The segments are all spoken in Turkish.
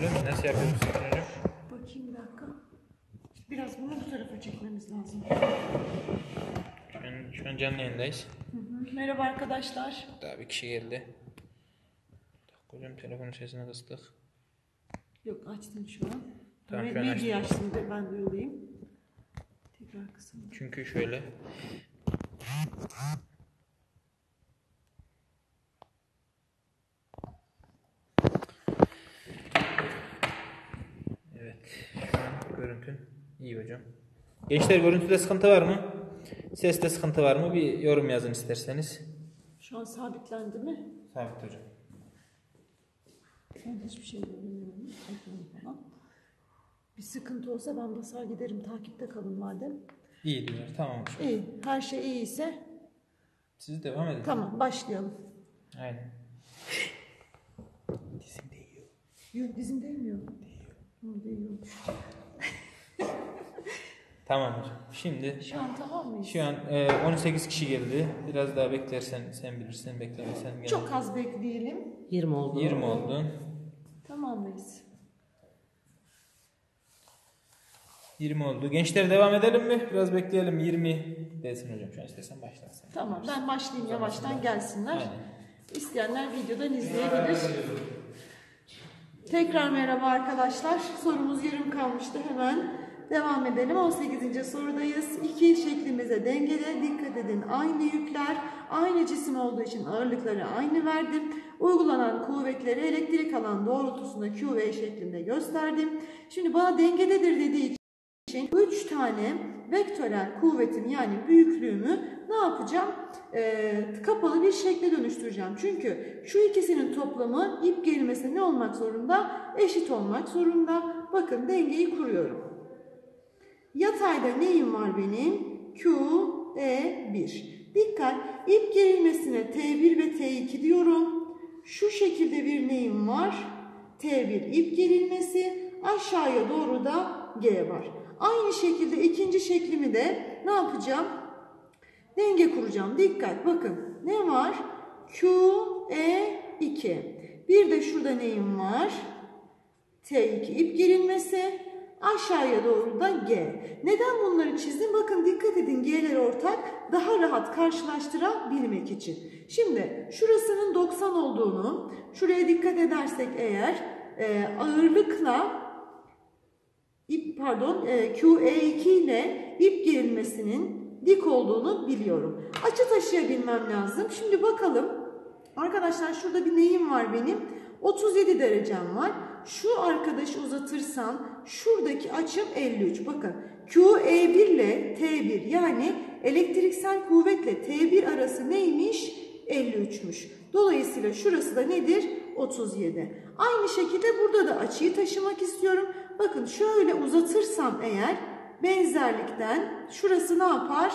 Mi? Nasıl yapıyoruz hocam? Bakayım bir dakika. Biraz bunu bu tarafa çekmemiz lazım. Şu an, şu an canlı yayındayız. Hı hı. Merhaba arkadaşlar. Daha bir kişi geldi. Hocam telefonun sesini kıstık. Yok açtım şu an. Tamam, şu an Medya açtım da ben duyulayım. Tekrar kısın. Çünkü şöyle. Evet. Şu an görüntün iyi hocam. Gençler görüntüde sıkıntı var mı? Seste sıkıntı var mı? Bir yorum yazın isterseniz. Şu an sabitlendi mi? Sabit hocam. Ben hiçbir şey göremiyorum. Ekranı falan. Bir sıkıntı olsa ben basar giderim. Takipte kalın madem. İyi diyorlar. Tamam. İyi. Her şey iyi ise Siz devam edin. tamam başlayalım. Aynen. Dizim değiyor. Yok dizim değmiyor. Değiyor. Değiyormuş. Tamam hocam. Şimdi Şu an tamam mıyız? Şu an e, 18 kişi geldi. Biraz daha beklersen sen bilirsin. Beklemesen gene. Çok az bekleyelim. 20 oldu. 20 oldu. Tamam mıyız? 20 oldu. Gençler devam edelim mi? Biraz bekleyelim. 20 desin hocam. Şu an istersen başlarsın. Tamam ben başlayayım yavaştan gelsinler. Aynen. İsteyenler videodan izleyebilir. Tekrar merhaba arkadaşlar. Sorumuz yarım kalmıştı. Hemen devam edelim. 18. sorudayız. İki şeklimize dengede. Dikkat edin. Aynı yükler, aynı cisim olduğu için ağırlıkları aynı verdim. Uygulanan kuvvetleri elektrik alan doğrultusunda Q ve E şeklinde gösterdim. Şimdi bana dengededir dediği için 3 tane vektörel kuvvetim yani büyüklüğümü ne yapacağım? Ee, kapalı bir şekle dönüştüreceğim. Çünkü şu ikisinin toplamı ip gerilmesi ne olmak zorunda? Eşit olmak zorunda. Bakın dengeyi kuruyorum. Yatayda neyim var benim? Q, E, 1. Dikkat! ip gerilmesine T1 ve T2 diyorum. Şu şekilde bir neyim var? T1 ip gerilmesi. Aşağıya doğru da G var. Aynı şekilde ikinci şeklimi de ne yapacağım? Denge kuracağım. Dikkat bakın. Ne var? Q, E, 2. Bir de şurada neyim var? T2 ip gerilmesi. Aşağıya doğru da G. Neden bunları çizdim? Bakın dikkat edin G'ler ortak. Daha rahat karşılaştırabilmek için. Şimdi şurasının 90 olduğunu, şuraya dikkat edersek eğer e, ağırlıkla pardon e, QE2 ile ip gerilmesinin dik olduğunu biliyorum. Açı taşıyabilmem lazım. Şimdi bakalım. Arkadaşlar şurada bir neyim var benim? 37 derecem var. Şu arkadaşı uzatırsam şuradaki açım 53. Bakın QE1 ile T1 yani elektriksel kuvvetle T1 arası neymiş? 53'müş. Dolayısıyla şurası da nedir? 37. Aynı şekilde burada da açıyı taşımak istiyorum. Bakın şöyle uzatırsam eğer benzerlikten şurası ne yapar?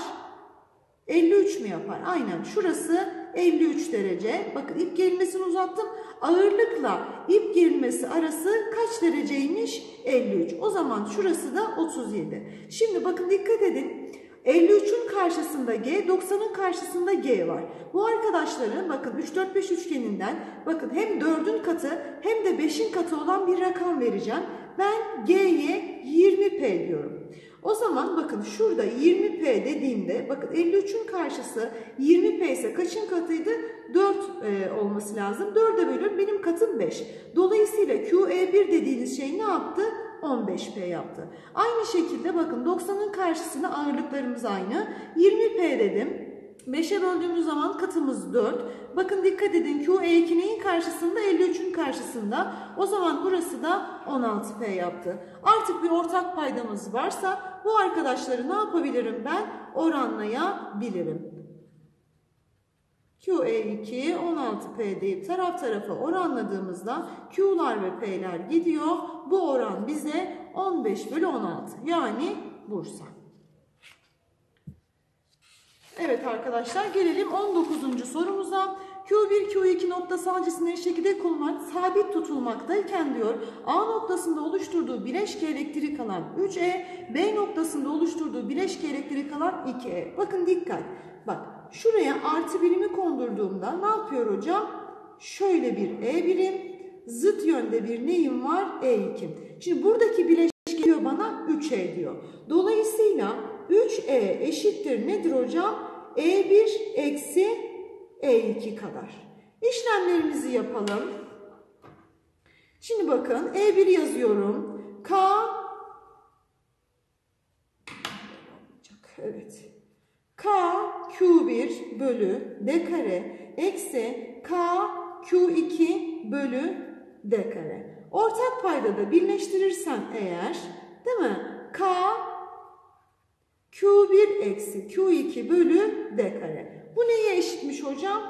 53 mü yapar? Aynen şurası 53 derece. Bakın ip gerilmesini uzattım. Ağırlıkla ip gerilmesi arası kaç dereceymiş? 53. O zaman şurası da 37. Şimdi bakın dikkat edin. 53'ün karşısında G, 90'ın karşısında G var. Bu arkadaşların bakın 3, 4, 5 üçgeninden bakın hem 4'ün katı hem de 5'in katı olan bir rakam vereceğim. Ben G'ye 20P diyorum. O zaman bakın şurada 20P dediğimde bakın 53'ün karşısı 20P ise kaçın katıydı? 4 e, olması lazım. 4'e bölün benim katım 5. Dolayısıyla QE1 dediğiniz şey ne yaptı? 15P yaptı. Aynı şekilde bakın 90'ın karşısına ağırlıklarımız aynı. 20P dedim. 5'e böldüğümüz zaman katımız 4. Bakın dikkat edin QE2 neyin karşısında? 53'ün karşısında. O zaman burası da 16P yaptı. Artık bir ortak paydamız varsa bu arkadaşları ne yapabilirim ben? Oranlayabilirim. QE2 16P deyip taraf tarafa oranladığımızda Q'lar ve P'ler gidiyor. Bu oran bize 15 bölü 16 yani Bursa. Evet arkadaşlar gelelim 19. sorumuza. Q1, Q2 noktası hancısının şekilde kullanmak sabit tutulmaktayken diyor A noktasında oluşturduğu bileşke elektrik alan 3E, B noktasında oluşturduğu bileşke elektrik alan 2E. Bakın dikkat. Bak şuraya artı birimi kondurduğumda ne yapıyor hocam? Şöyle bir E birim, zıt yönde bir neyim var? E2. Şimdi buradaki bileşik diyor bana 3E diyor. Dolayısıyla 3E eşittir nedir hocam? E1 eksi E2 kadar. İşlemlerimizi yapalım. Şimdi bakın E1 yazıyorum. K Evet. K Q1 bölü D kare eksi K Q2 bölü D kare. Ortak paydada birleştirirsem eğer değil mi? K Q1 eksi Q2 bölü D kare. Bu neye eşitmiş hocam?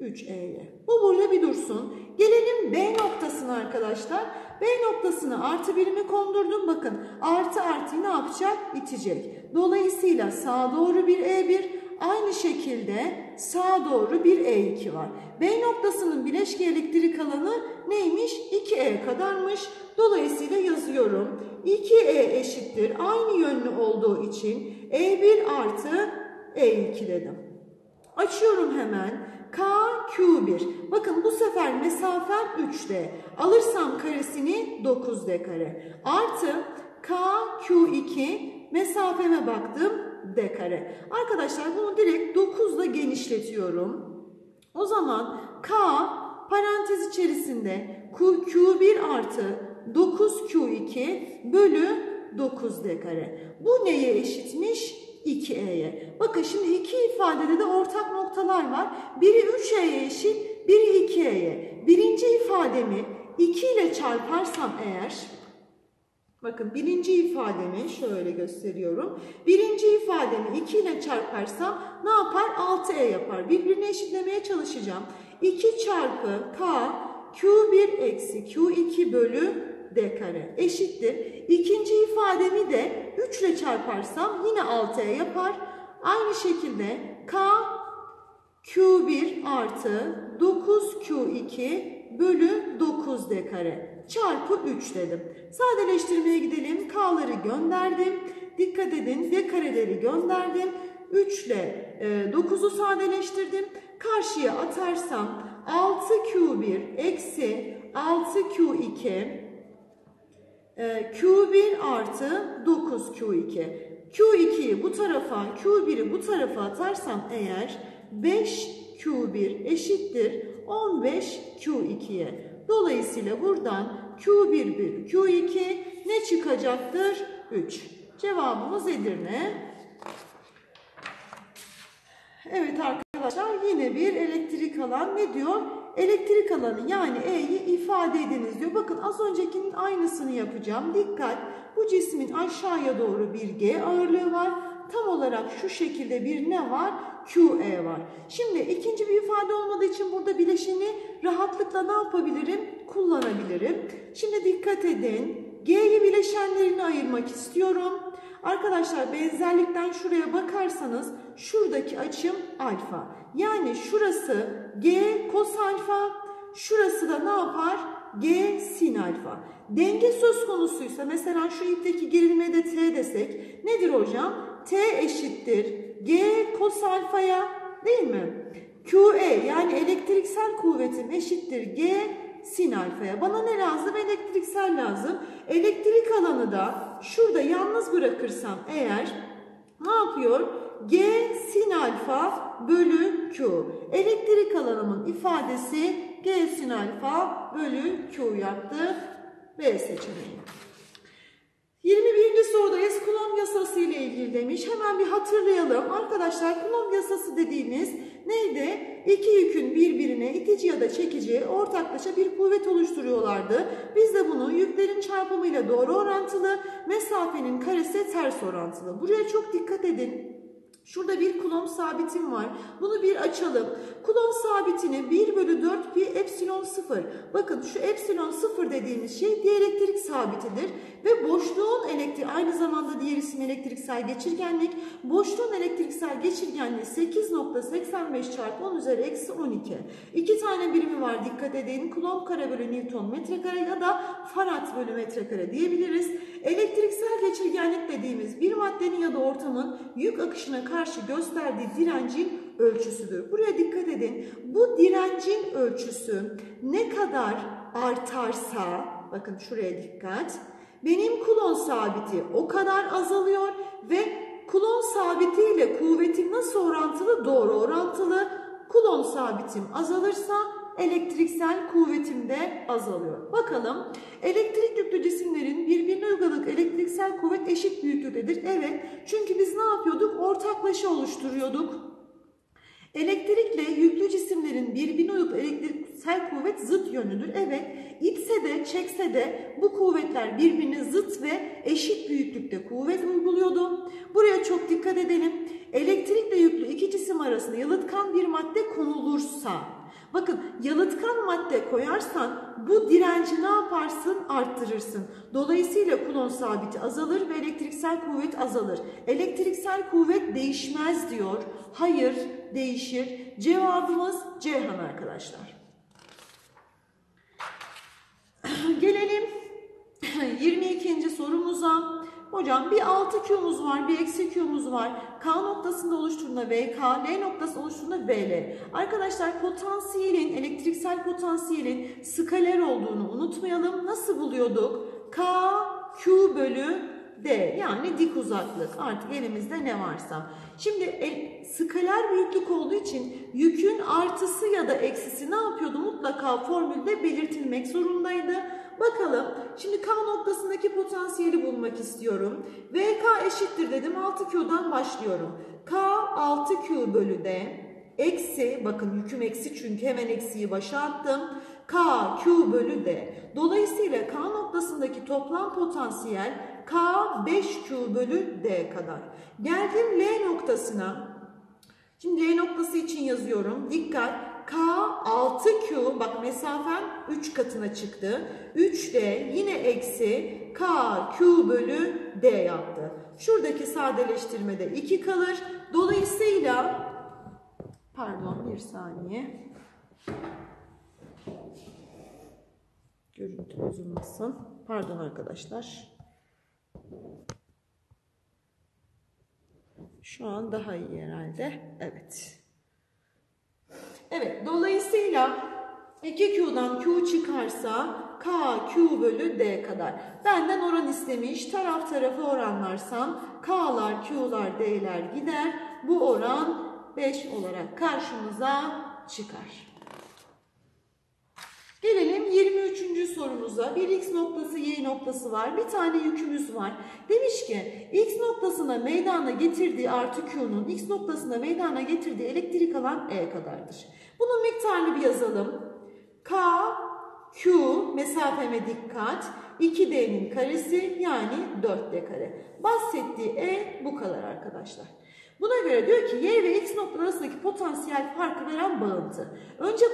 3E'ye. Bu burada bir dursun. Gelelim B noktasına arkadaşlar. B noktasına artı birimi kondurdum. Bakın artı artı ne yapacak? İtecek. Dolayısıyla sağa doğru bir E1, aynı şekilde sağa doğru bir E2 var. B noktasının bileşke elektrik alanı neymiş? 2E kadarmış. Dolayısıyla yazıyorum. 2E eşittir. Aynı yönlü olduğu için E1 artı E2 dedim. Açıyorum hemen. K Q1. Bakın bu sefer mesafem 3D. Alırsam karesini 9D kare. Artı K Q2 mesafeme baktım D kare. Arkadaşlar bunu direkt 9 ile genişletiyorum. O zaman K parantez içerisinde Q1 artı 9Q2 bölü 9D kare. Bu neye eşitmiş? 2e'ye. Bakın şimdi iki ifadede de ortak noktalar var. Biri 3e'ye eşit, biri 2e'ye. Birinci ifademi 2 ile çarparsam eğer, bakın birinci ifademi şöyle gösteriyorum. Birinci ifademi 2 ile çarparsam ne yapar? 6e yapar. Birbirini eşitlemeye çalışacağım. 2 çarpı k q1 eksi q2 bölü d kare eşittir. İkinci ifademi de 3 ile çarparsam yine 6'ya yapar. Aynı şekilde k q1 artı 9q2 bölü 9d kare çarpı 3 dedim. Sadeleştirmeye gidelim. K'ları gönderdim. Dikkat edin d kareleri gönderdim. 3 ile 9'u sadeleştirdim. Karşıya atarsam 6q1 eksi 6q2 ee, Q1 artı 9Q2. Q2'yi bu tarafa, Q1'i bu tarafa atarsam eğer 5Q1 eşittir 15Q2'ye. Dolayısıyla buradan Q1 bölü Q2 ne çıkacaktır? 3. Cevabımız Edirne. Evet arkadaşlar yine bir elektrik alan ne diyor? elektrik alanı yani E'yi ifade ediniz diyor. Bakın az öncekinin aynısını yapacağım. Dikkat bu cismin aşağıya doğru bir G ağırlığı var. Tam olarak şu şekilde bir ne var? QE var. Şimdi ikinci bir ifade olmadığı için burada bileşeni rahatlıkla ne yapabilirim? Kullanabilirim. Şimdi dikkat edin. G'yi bileşenlerini ayırmak istiyorum. Arkadaşlar benzerlikten şuraya bakarsanız şuradaki açım alfa. Yani şurası G kos alfa, şurası da ne yapar? G sin alfa. Denge söz konusuysa mesela şu ipteki gerilime de T desek nedir hocam? T eşittir G kos alfaya değil mi? QE yani elektriksel kuvvetim eşittir G sin alfaya. Bana ne lazım? Elektriksel lazım. Elektrik alanı da şurada yalnız bırakırsam eğer ne yapıyor? G sin alfa bölü Q. Elektrik alanımın ifadesi G sin alfa bölü Q yaptı. B seçeneği. 21. sorudayız. Kulomb yasası ile ilgili demiş. Hemen bir hatırlayalım. Arkadaşlar Kulomb yasası dediğimiz neydi? İki yükün birbirine itici ya da çekici ortaklaşa bir kuvvet oluşturuyorlardı. Biz de bunu yüklerin çarpımıyla doğru orantılı, mesafenin karesi ters orantılı. Buraya çok dikkat edin. Şurada bir kulomb sabitim var. Bunu bir açalım. Kulomb sabitini 1 bölü 4 pi epsilon 0. Bakın şu epsilon 0 dediğimiz şey dielektrik sabitidir. Ve boşluğun elektrik aynı zamanda diğer isim elektriksel geçirgenlik. Boşluğun elektriksel geçirgenliği 8.85 çarpı 10 üzeri eksi 12. İki tane birimi var dikkat edin. Kulomb kare bölü Newton metrekare ya da Farad bölü metrekare diyebiliriz. Elektriksel geçirgenlik dediğimiz bir maddenin ya da ortamın yük akışına karşı gösterdiği direncin ölçüsüdür. Buraya dikkat edin. Bu direncin ölçüsü ne kadar artarsa, bakın şuraya dikkat. Benim kulon sabiti o kadar azalıyor ve kulon sabiti ile kuvvetim nasıl orantılı? Doğru orantılı. Kulon sabitim azalırsa elektriksel kuvvetim de azalıyor. Bakalım elektrik yüklü cisimlerin birbirine uyguladık elektriksel kuvvet eşit büyüklüktedir. Evet çünkü biz ne yapıyorduk? Ortaklaşa oluşturuyorduk. Elektrikle yüklü cisimlerin birbirine uyguladığı elektriksel kuvvet zıt yönlüdür. Evet itse de çekse de bu kuvvetler birbirine zıt ve eşit büyüklükte kuvvet uyguluyordu. Buraya çok dikkat edelim. Elektrikle yüklü iki cisim arasında yalıtkan bir madde konulursa Bakın yalıtkan madde koyarsan bu direnci ne yaparsın? Arttırırsın. Dolayısıyla kulon sabiti azalır ve elektriksel kuvvet azalır. Elektriksel kuvvet değişmez diyor. Hayır değişir. Cevabımız Ceyhan arkadaşlar. Gelelim 22. sorumuza. Hocam bir 6 Q'muz var, bir eksi Q'muz var. K noktasında oluşturduğunda VK, L noktası oluşturduğunda VL. Arkadaşlar potansiyelin, elektriksel potansiyelin skaler olduğunu unutmayalım. Nasıl buluyorduk? K, Q bölü D yani dik uzaklık artık elimizde ne varsa. Şimdi el, skaler büyüklük olduğu için yükün artısı ya da eksisi ne yapıyordu? Mutlaka formülde belirtilmek zorundaydı. Bakalım şimdi K noktasındaki potansiyeli bulmak istiyorum. VK eşittir dedim 6Q'dan başlıyorum. K 6Q bölü D eksi bakın yüküm eksi çünkü hemen eksiyi başa attım. K Q bölü D. Dolayısıyla K noktasındaki toplam potansiyel K 5Q bölü D kadar. Geldim L noktasına. Şimdi L noktası için yazıyorum. Dikkat. K 6Q bak mesafem 3 katına çıktı. 3D yine eksi K Q bölü D yaptı. Şuradaki sadeleştirmede 2 kalır. Dolayısıyla pardon bir saniye. Görüntü bozulmasın. Pardon arkadaşlar. Şu an daha iyi herhalde. Evet. Evet, dolayısıyla 2Q'dan Q çıkarsa K, Q bölü D kadar. Benden oran istemiş. Taraf tarafı oranlarsam K'lar, Q'lar, D'ler gider. Bu oran 5 olarak karşımıza çıkar. Gelelim 23. sorumuza. Bir x noktası, y noktası var. Bir tane yükümüz var. Demiş ki x noktasına meydana getirdiği artı q'nun x noktasına meydana getirdiği elektrik alan e kadardır. Bunun miktarını bir yazalım. K, Q mesafeme dikkat. 2D'nin karesi yani 4D kare. Bahsettiği E bu kadar arkadaşlar. Buna göre diyor ki y ve x noktaları arasındaki potansiyel farkı veren bağıntı. Önce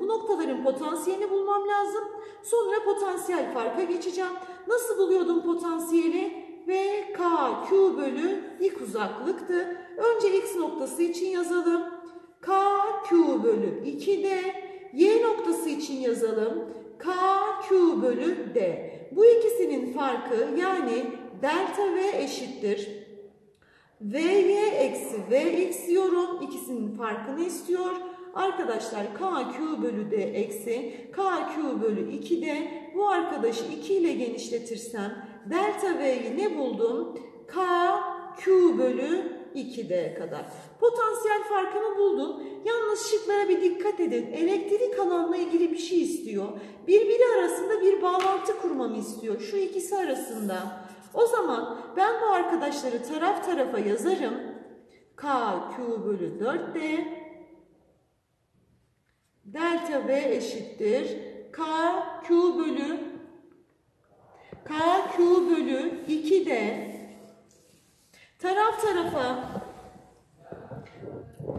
bu noktaların potansiyelini bulmam lazım. Sonra potansiyel farka geçeceğim. Nasıl buluyordum potansiyeli? V, K, Q bölü dik uzaklıktı. Önce x noktası için yazalım. K, Q bölü 2D. Y noktası için yazalım. K, Q bölü D. Bu ikisinin farkı yani delta V eşittir. Vy eksi Vx diyorum. İkisinin farkını istiyor. Arkadaşlar KQ bölü D eksi KQ bölü 2D. Bu arkadaşı 2 ile genişletirsem delta V'yi ne buldum? KQ bölü 2D kadar. Potansiyel farkını buldum. Yalnız şıklara bir dikkat edin. Elektrik alanla ilgili bir şey istiyor. Birbiri arasında bir bağlantı kurmamı istiyor. Şu ikisi arasında. O zaman ben bu arkadaşları taraf tarafa yazarım. K, Q bölü 4D. Delta V eşittir. K, Q bölü K, Q bölü 2D. Taraf tarafa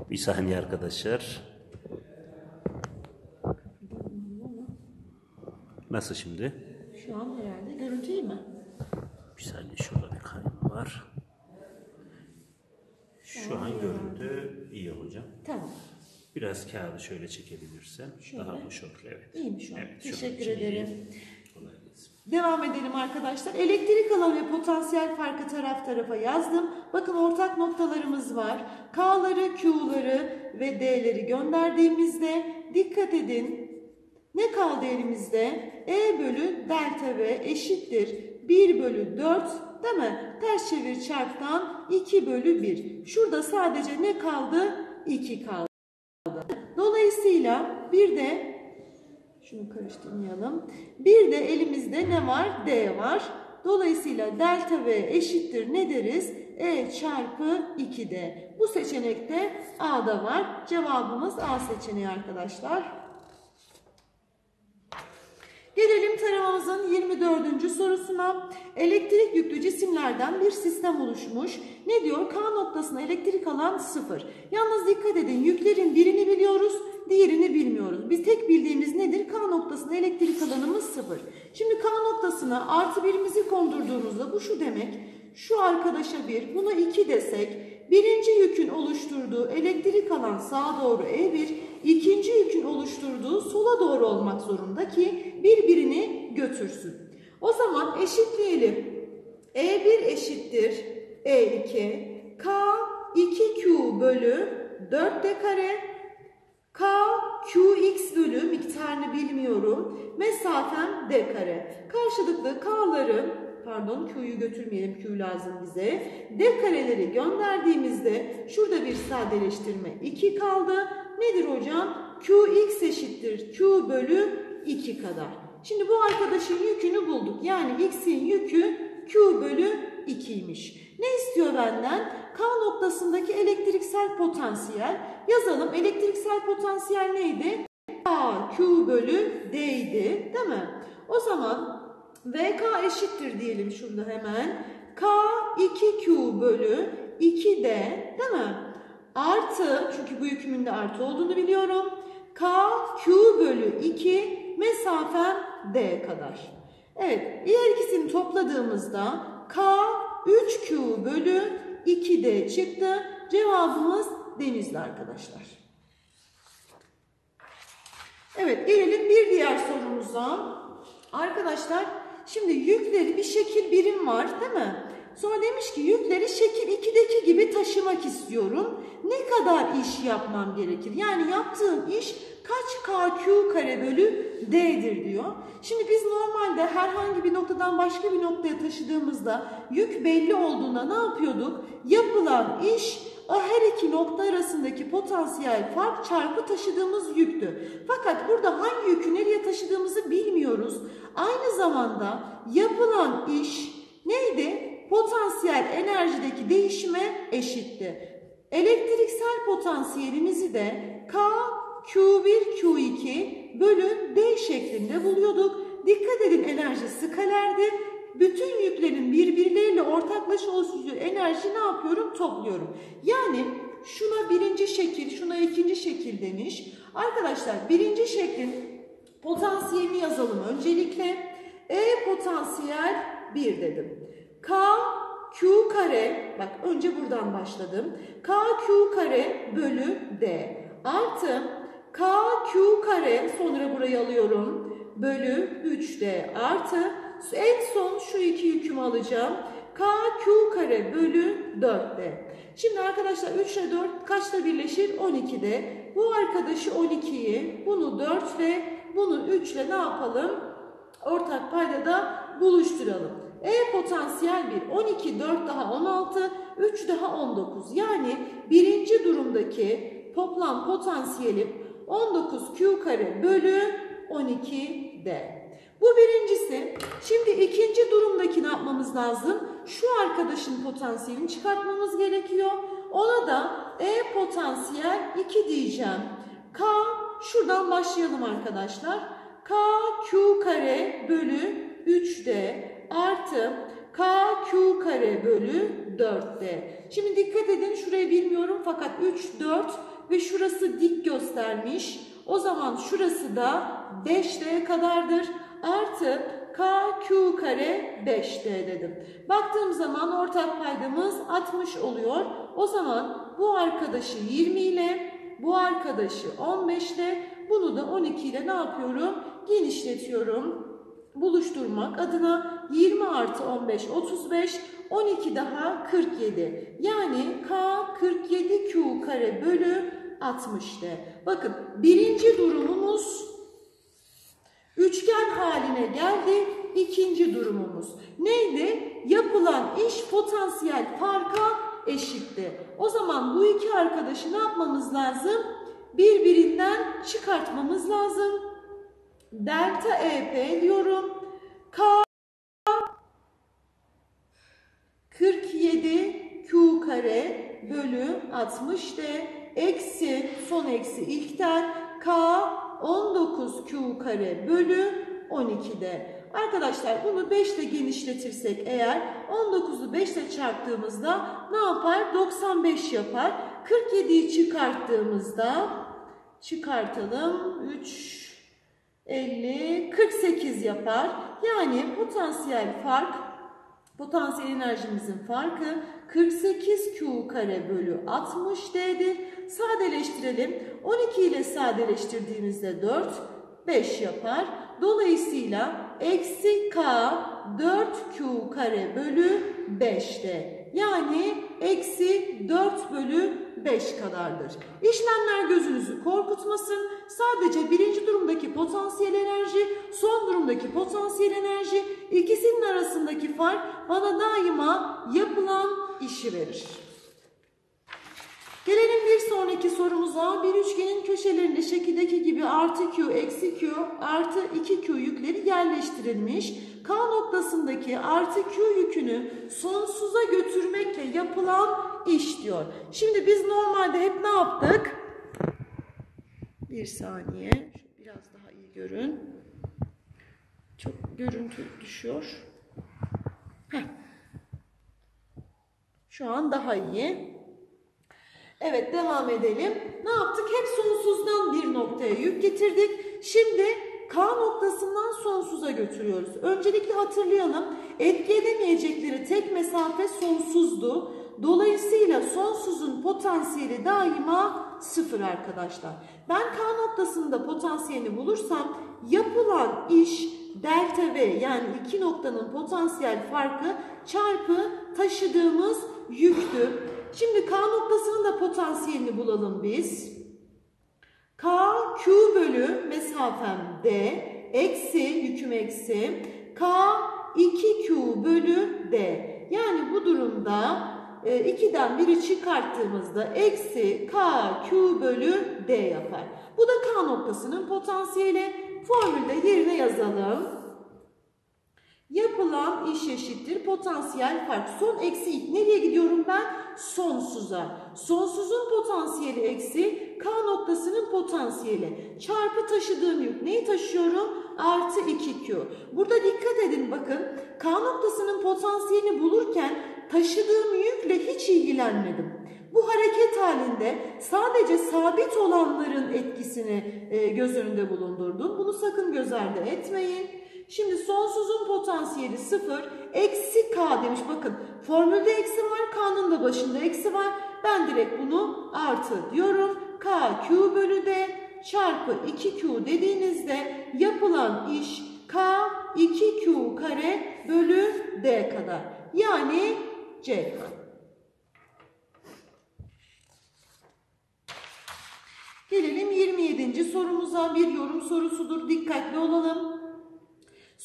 Bir saniye arkadaşlar. Nasıl şimdi? şu an herhalde görüntü mi? Bir saniye şurada bir kayma var. Şu an görüntü iyi hocam. Tamam. Biraz kağıdı şöyle çekebilirsen Şöyle. daha hoş olur. Evet. İyiyim şu an. Evet, Teşekkür için iyi. ederim. Kolay gelsin. Devam edelim arkadaşlar. Elektrik alan ve potansiyel farkı taraf tarafa yazdım. Bakın ortak noktalarımız var. K'ları, Q'ları ve D'leri gönderdiğimizde dikkat edin. Ne kaldı elimizde? E bölü delta V eşittir 1 bölü 4 değil mi? Ters çevir çarptan 2 bölü 1. Şurada sadece ne kaldı? 2 kaldı. Dolayısıyla bir de şunu karıştırmayalım. Bir de elimizde ne var? D var. Dolayısıyla delta V eşittir ne deriz? E çarpı 2D. Bu seçenekte A'da var. Cevabımız A seçeneği arkadaşlar. Gelelim taramamızın 24. sorusuna. Elektrik yüklü cisimlerden bir sistem oluşmuş. Ne diyor? K noktasına elektrik alan 0. Yalnız dikkat edin yüklerin birini biliyoruz, diğerini bilmiyoruz. Biz tek bildiğimiz nedir? K noktasına elektrik alanımız 0. Şimdi K noktasına artı birimizi kondurduğumuzda bu şu demek. Şu arkadaşa 1, buna 2 desek birinci yükün oluşturduğu elektrik alan sağa doğru E1, ikinci yükün oluşturduğu sola doğru olmak zorunda ki birbirini götürsün. O zaman eşitleyelim. E1 eşittir E2, K 2Q bölü 4D kare, K QX bölü miktarını bilmiyorum. Mesafem D kare. Karşılıklı K'ları pardon Q'yu götürmeyelim Q lazım bize. D kareleri gönderdiğimizde şurada bir sadeleştirme 2 kaldı. Nedir hocam? Qx eşittir Q bölü 2 kadar. Şimdi bu arkadaşın yükünü bulduk. Yani x'in yükü Q bölü 2'ymiş. Ne istiyor benden? K noktasındaki elektriksel potansiyel. Yazalım. Elektriksel potansiyel neydi? K Q bölü D'ydi. Değil mi? O zaman VK eşittir diyelim şurada hemen. K 2Q bölü 2D değil mi? Artı çünkü bu yükümün artı olduğunu biliyorum. K Q bölü 2 mesafem D kadar. Evet diğer ikisini topladığımızda K 3Q bölü 2D çıktı. Cevabımız denizli arkadaşlar. Evet gelelim bir diğer sorumuza. Arkadaşlar Şimdi yükleri bir şekil birim var değil mi? Sonra demiş ki yükleri şekil 2'deki gibi taşımak istiyorum. Ne kadar iş yapmam gerekir? Yani yaptığım iş kaç KQ kare bölü D'dir diyor. Şimdi biz normalde herhangi bir noktadan başka bir noktaya taşıdığımızda yük belli olduğunda ne yapıyorduk? Yapılan iş o her iki nokta arasındaki potansiyel fark çarpı taşıdığımız yüktü. Fakat burada hangi yükü nereye taşıdığımızı bilmiyoruz. Aynı zamanda yapılan iş neydi? Potansiyel enerjideki değişime eşitti. Elektriksel potansiyelimizi de K Q1 Q2 bölü D şeklinde buluyorduk. Dikkat edin enerji skalerdi. Bütün yüklerin birbirleriyle ortaklaşa oluşturduğu enerji ne yapıyorum? Topluyorum. Yani şuna birinci şekil, şuna ikinci şekil demiş. Arkadaşlar birinci şeklin potansiyelini yazalım öncelikle. E potansiyel 1 dedim. K Q kare, bak önce buradan başladım. K Q kare bölü D artı K Q kare sonra burayı alıyorum bölü 3D artı en son şu iki yükümü alacağım. K Q kare bölü 4D. Şimdi arkadaşlar 3 ile 4 kaçla birleşir? 12'de. Bu arkadaşı 12'yi, bunu 4 ile, bunu 3 ile ne yapalım? Ortak paydada buluşturalım. E potansiyel 1, 12, 4 daha 16, 3 daha 19. Yani birinci durumdaki toplam potansiyelim 19Q kare bölü 12D. Bu birincisi. Şimdi ikinci durumdaki ne yapmamız lazım? Şu arkadaşın potansiyelini çıkartmamız gerekiyor. Ona da E potansiyel 2 diyeceğim. K şuradan başlayalım arkadaşlar. K Q kare bölü 3D artı K Q kare bölü 4D. Şimdi dikkat edin şurayı bilmiyorum fakat 3, 4 ve şurası dik göstermiş. O zaman şurası da 5D kadardır. Artı KQ kare 5D dedim. Baktığım zaman ortak paydamız 60 oluyor. O zaman bu arkadaşı 20 ile, bu arkadaşı 15 ile, bunu da 12 ile ne yapıyorum? Genişletiyorum. Buluşturmak adına 20 artı 15 35 12 daha 47. Yani K 47 Q kare bölü 60'tı. Bakın birinci durumumuz üçgen haline geldi. İkinci durumumuz neydi? Yapılan iş potansiyel farka eşitti. O zaman bu iki arkadaşı ne yapmamız lazım? Birbirinden çıkartmamız lazım. Delta EP diyorum. K 47 Q kare bölü 60 D eksi son eksi ilkten K 19 Q kare bölü 12 D. Arkadaşlar bunu 5 ile genişletirsek eğer 19'u 5 ile çarptığımızda ne yapar? 95 yapar. 47'yi çıkarttığımızda çıkartalım 3 50 48 yapar. Yani potansiyel fark potansiyel enerjimizin farkı 48 Q kare bölü 60 D'dir. Sadeleştirelim. 12 ile sadeleştirdiğimizde 4 5 yapar. Dolayısıyla eksi K 4Q kare bölü 5'te. Yani eksi 4 bölü 5 kadardır. İşlemler gözünüzü korkutmasın. Sadece birinci durumdaki potansiyel enerji, son durumdaki potansiyel enerji ikisinin arasındaki fark bana daima yapılan işi verir. Gelelim bir sonraki sorumuza. Bir üçgenin köşelerinde şekildeki gibi artı Q, eksi Q, artı 2Q yükleri yerleştirilmiş. K noktasındaki artı Q yükünü sonsuza götürmekle yapılan iş diyor. Şimdi biz normalde hep ne yaptık? Bir saniye. Biraz daha iyi görün. Çok görüntü düşüyor. Heh. Şu an daha iyi. Evet devam edelim. Ne yaptık? Hep sonsuzdan bir noktaya yük getirdik. Şimdi K noktasından sonsuza götürüyoruz. Öncelikle hatırlayalım. Etki edemeyecekleri tek mesafe sonsuzdu. Dolayısıyla sonsuzun potansiyeli daima sıfır arkadaşlar. Ben K noktasında potansiyelini bulursam yapılan iş delta V yani iki noktanın potansiyel farkı çarpı taşıdığımız yüktü. Şimdi K noktasının da potansiyelini bulalım biz. K Q bölü mesafem D eksi yüküm eksi K 2Q bölü D. Yani bu durumda 2'den biri çıkarttığımızda eksi K Q bölü D yapar. Bu da K noktasının potansiyeli. Formülde yerine yazalım. Yapılan iş eşittir potansiyel fark. Son eksi ilk. Nereye gidiyorum ben? Sonsuza. Sonsuzun potansiyeli eksi K noktasının potansiyeli. Çarpı taşıdığım yük. Neyi taşıyorum? Artı 2Q. Burada dikkat edin bakın. K noktasının potansiyelini bulurken taşıdığım yükle hiç ilgilenmedim. Bu hareket halinde sadece sabit olanların etkisini e, göz önünde bulundurdum. Bunu sakın göz ardı etmeyin. Şimdi sonsuzun potansiyeli 0, eksi k demiş. Bakın formülde eksi var, k'nın da başında eksi var. Ben direkt bunu artı diyorum. k q bölü d çarpı 2q dediğinizde yapılan iş k 2q kare bölü d kadar. Yani c. Gelelim 27. sorumuza bir yorum sorusudur. Dikkatli olalım.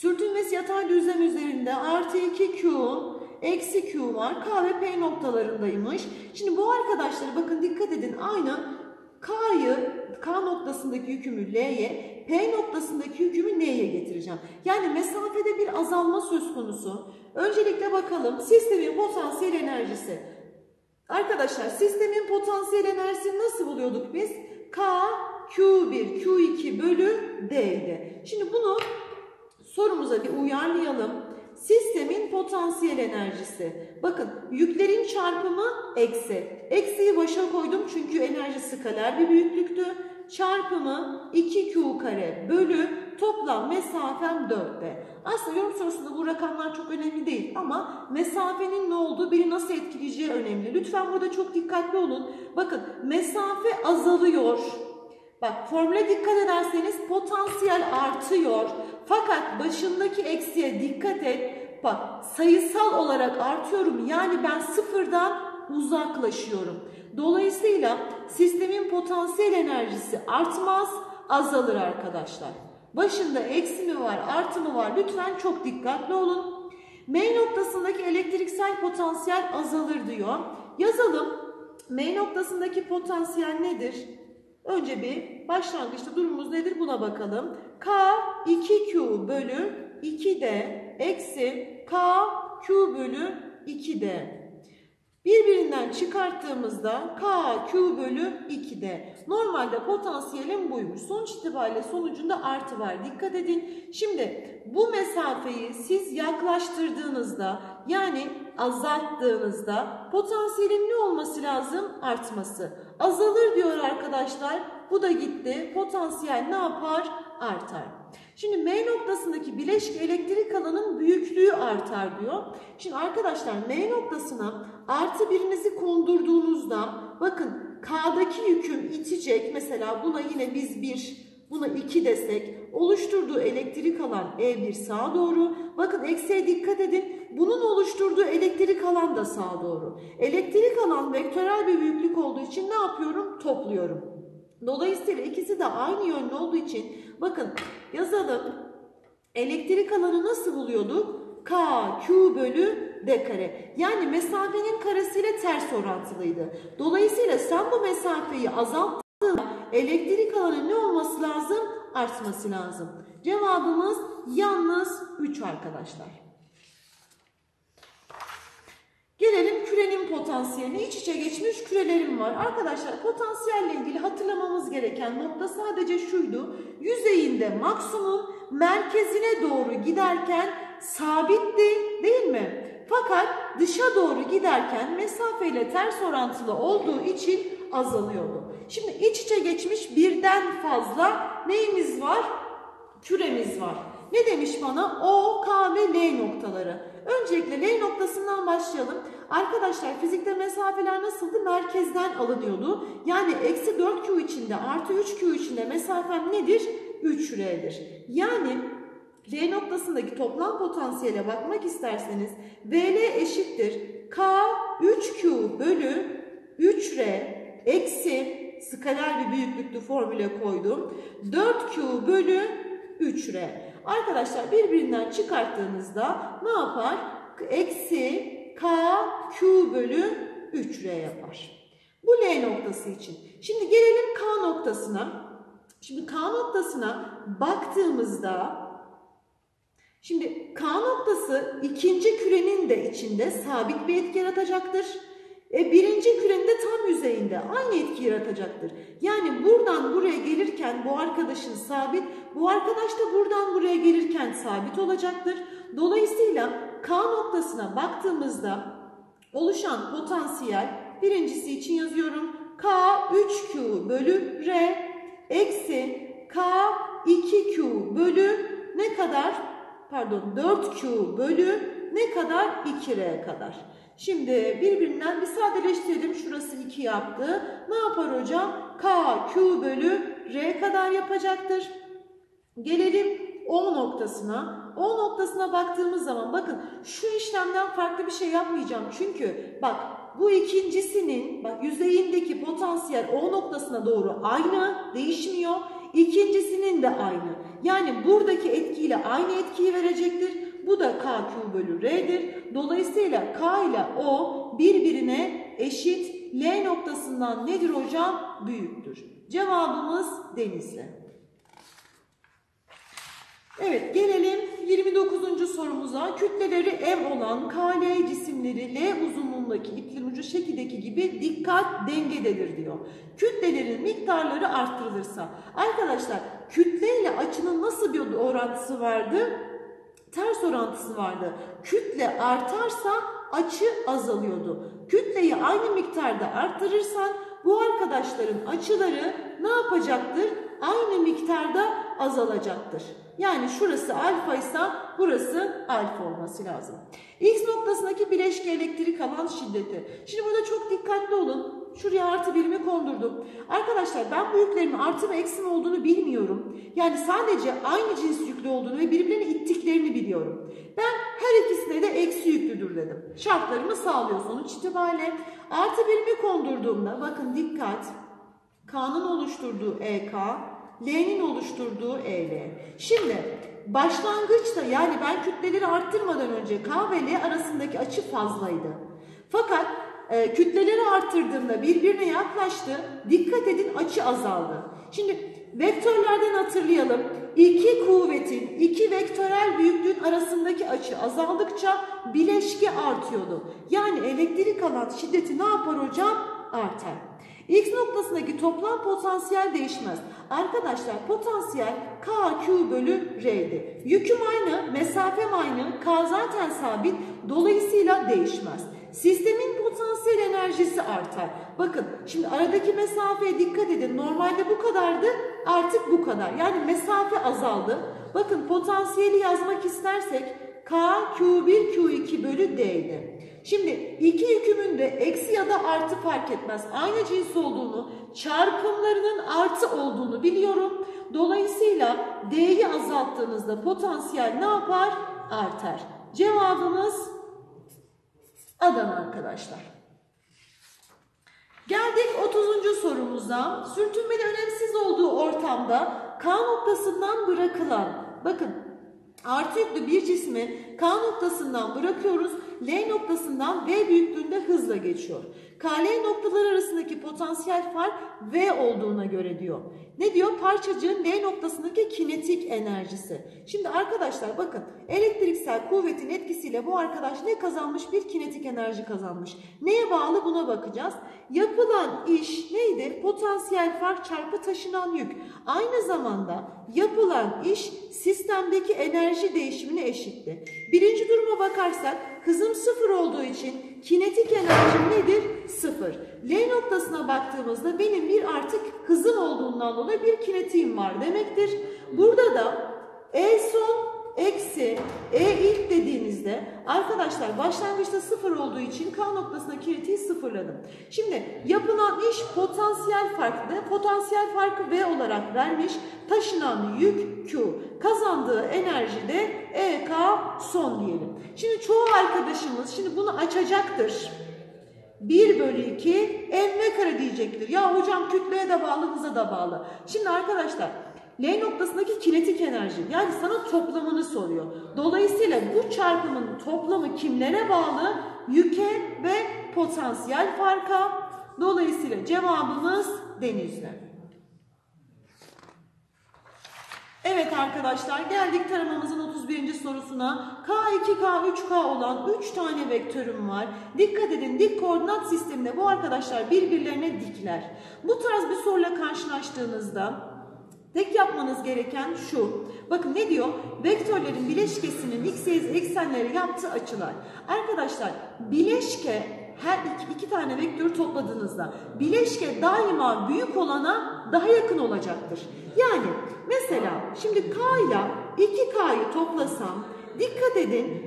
Sürtünmesi yatay düzlem üzerinde artı 2Q, eksi Q var. K ve P noktalarındaymış. Şimdi bu arkadaşları bakın dikkat edin. Aynı K'yı, K noktasındaki yükümü L'ye, P noktasındaki yükümü N'ye getireceğim. Yani mesafede bir azalma söz konusu. Öncelikle bakalım sistemin potansiyel enerjisi. Arkadaşlar sistemin potansiyel enerjisini nasıl buluyorduk biz? K, Q1, Q2 bölü D'ydi. Şimdi bunu sorumuza bir uyarlayalım. Sistemin potansiyel enerjisi. Bakın yüklerin çarpımı eksi. Eksiyi başa koydum çünkü enerji skaler bir büyüklüktü. Çarpımı 2Q kare bölü toplam mesafem 4'te. Aslında yorum sorusunda bu rakamlar çok önemli değil ama mesafenin ne olduğu beni nasıl etkileyeceği önemli. Lütfen burada çok dikkatli olun. Bakın mesafe azalıyor. Bak formüle dikkat ederseniz potansiyel artıyor. Fakat başındaki eksiye dikkat et. Bak sayısal olarak artıyorum. Yani ben sıfırdan uzaklaşıyorum. Dolayısıyla sistemin potansiyel enerjisi artmaz, azalır arkadaşlar. Başında eksi mi var, artı mı var? Lütfen çok dikkatli olun. M noktasındaki elektriksel potansiyel azalır diyor. Yazalım. M noktasındaki potansiyel nedir? Önce bir başlangıçta durumumuz nedir buna bakalım. K 2Q bölü 2D eksi K Q bölü 2D. Birbirinden çıkarttığımızda K Q bölü 2D. Normalde potansiyelim buymuş. Sonuç itibariyle sonucunda artı var. Dikkat edin. Şimdi bu mesafeyi siz yaklaştırdığınızda yani azalttığınızda potansiyelin ne olması lazım? Artması. Azalır diyor arkadaşlar. Bu da gitti. Potansiyel ne yapar? Artar. Şimdi M noktasındaki bileşik elektrik alanın büyüklüğü artar diyor. Şimdi arkadaşlar M noktasına artı birinizi kondurduğunuzda bakın K'daki yüküm itecek. Mesela buna yine biz 1, buna 2 desek oluşturduğu elektrik alan E1 sağa doğru. Bakın eksiye dikkat edin. Bunun oluşturduğu elektrik alan da sağa doğru. Elektrik alan vektörel bir büyüklük olduğu için ne yapıyorum? Topluyorum. Dolayısıyla ikisi de aynı yönlü olduğu için bakın yazalım. Elektrik alanı nasıl buluyorduk? K, Q bölü D kare. Yani mesafenin karesiyle ters orantılıydı. Dolayısıyla sen bu mesafeyi azalttığında elektrik alanı ne olması lazım? Artması lazım. Cevabımız yalnız 3 arkadaşlar. Gelelim kürenin potansiyeline. İç içe geçmiş kürelerim var. Arkadaşlar potansiyelle ilgili hatırlamamız gereken nokta sadece şuydu. Yüzeyinde maksimum merkezine doğru giderken sabitti değil mi? Fakat dışa doğru giderken mesafeyle ters orantılı olduğu için azalıyordu. Şimdi iç içe geçmiş birden fazla neyimiz var? Küremiz var. Ne demiş bana? O, K ve L noktaları. Öncelikle L noktasından başlayalım. Arkadaşlar fizikte mesafeler nasıldı? Merkezden alınıyordu. Yani eksi 4Q içinde artı 3Q içinde mesafem nedir? 3R'dir. Yani L noktasındaki toplam potansiyele bakmak isterseniz VL eşittir. K 3Q bölü 3R eksi skaler bir büyüklüktü formüle koydum. 4Q bölü 3R. Arkadaşlar birbirinden çıkarttığınızda ne yapar? Eksi K Q bölü 3R yapar. Bu L noktası için. Şimdi gelelim K noktasına. Şimdi K noktasına baktığımızda Şimdi K noktası ikinci kürenin de içinde sabit bir etki yaratacaktır. E, birinci kürenin de tam yüzeyinde aynı etki yaratacaktır. Yani buradan buraya gelirken bu arkadaşın sabit, bu arkadaş da buradan buraya gelirken sabit olacaktır. Dolayısıyla K noktasına baktığımızda oluşan potansiyel birincisi için yazıyorum. K 3Q bölü R eksi K 2Q bölü ne kadar? Pardon 4Q bölü ne kadar? 2R kadar. Şimdi birbirinden bir sadeleştirelim. Şurası 2 yaptı. Ne yapar hocam? K, Q bölü R kadar yapacaktır. Gelelim O noktasına. O noktasına baktığımız zaman bakın şu işlemden farklı bir şey yapmayacağım. Çünkü bak bu ikincisinin bak yüzeyindeki potansiyel O noktasına doğru aynı değişmiyor. İkincisinin de aynı. Yani buradaki etkiyle aynı etkiyi verecektir. Bu da KQ bölü R'dir. Dolayısıyla K ile O birbirine eşit. L noktasından nedir hocam? Büyüktür. Cevabımız Denizli. Evet gelelim 29. sorumuza. Kütleleri M olan KL cisimleri L uzunluğundaki iplerin ucu şekildeki gibi dikkat dengededir diyor. Kütlelerin miktarları arttırılırsa. Arkadaşlar kütle ile açının nasıl bir orantısı vardı? Ters orantısı vardı. Kütle artarsa açı azalıyordu. Kütleyi aynı miktarda arttırırsan bu arkadaşların açıları ne yapacaktır? Aynı miktarda azalacaktır. Yani şurası alfa ise burası alfa olması lazım. X noktasındaki bileşke elektrik alan şiddeti. Şimdi burada çok dikkatli olun. Şuraya artı birimi kondurdum. Arkadaşlar ben bu yüklerimin artı mı eksi mi olduğunu bilmiyorum. Yani sadece aynı cins yüklü olduğunu ve birbirlerini ittiklerini biliyorum. Ben her ikisine de eksi yüklüdür dedim. Şartlarımı sağlıyor sonuç itibariyle. Artı birimi kondurduğumda bakın dikkat. K'nın oluşturduğu EK, L'nin oluşturduğu EL. Şimdi başlangıçta yani ben kütleleri arttırmadan önce K ve L arasındaki açı fazlaydı. Fakat e, kütleleri arttırdığımda birbirine yaklaştı. Dikkat edin açı azaldı. Şimdi vektörlerden hatırlayalım. İki kuvvetin, iki vektörel büyüklüğün arasındaki açı azaldıkça bileşki artıyordu. Yani elektrik alan şiddeti ne yapar hocam? Artar. X noktasındaki toplam potansiyel değişmez. Arkadaşlar potansiyel KQ bölü R'di. Yüküm aynı, mesafem aynı, K zaten sabit. Dolayısıyla değişmez. Sistemin potansiyel enerjisi artar. Bakın şimdi aradaki mesafeye dikkat edin. Normalde bu kadardı artık bu kadar. Yani mesafe azaldı. Bakın potansiyeli yazmak istersek K Q1 Q2 bölü D'ydi. Şimdi iki yükümün de eksi ya da artı fark etmez. Aynı cins olduğunu, çarpımlarının artı olduğunu biliyorum. Dolayısıyla D'yi azalttığınızda potansiyel ne yapar? Artar. Cevabımız Adana arkadaşlar. Geldik 30. sorumuza. Sürtünmeli önemsiz olduğu ortamda K noktasından bırakılan, bakın artı yüklü bir cismi K noktasından bırakıyoruz. L noktasından V büyüklüğünde hızla geçiyor. KL noktalar arasındaki potansiyel fark V olduğuna göre diyor. Ne diyor? Parçacığın L noktasındaki kinetik enerjisi. Şimdi arkadaşlar bakın elektriksel kuvvetin etkisiyle bu arkadaş ne kazanmış? Bir kinetik enerji kazanmış. Neye bağlı buna bakacağız. Yapılan iş neydi? Potansiyel fark çarpı taşınan yük. Aynı zamanda yapılan iş sistemdeki enerji değişimine eşitti. Birinci duruma bakarsak hızım sıfır olduğu için kinetik enerjim nedir? Sıfır. L noktasına baktığımızda benim bir artık hızım olduğundan dolayı bir kinetiğim var demektir. Burada da E son eksi E ilk dediğinizde arkadaşlar başlangıçta sıfır olduğu için K noktasına kinetiği sıfırladım. Şimdi yapılan iş potansiyel farklı. Potansiyel farkı V olarak vermiş. Taşınan yük Q. Kazandığı enerji de EK son diyelim. Şimdi çoğu arkadaşımız şimdi bunu açacaktır. 1 bölü 2 mv kare diyecektir. Ya hocam kütleye de bağlı, hıza da bağlı. Şimdi arkadaşlar L noktasındaki kinetik enerji yani sana toplamını soruyor. Dolayısıyla bu çarpımın toplamı kimlere bağlı? Yüke ve potansiyel farka. Dolayısıyla cevabımız denizli. Evet arkadaşlar geldik taramamızın 31. sorusuna. K2, K, 3K olan 3 tane vektörüm var. Dikkat edin dik koordinat sisteminde bu arkadaşlar birbirlerine dikler. Bu tarz bir soruyla karşılaştığınızda tek yapmanız gereken şu. Bakın ne diyor? Vektörlerin bileşkesinin x, y, eksenleri yaptığı açılar. Arkadaşlar bileşke her iki, iki tane vektörü topladığınızda bileşke daima büyük olana daha yakın olacaktır. Yani mesela şimdi K ile 2K'yı toplasam dikkat edin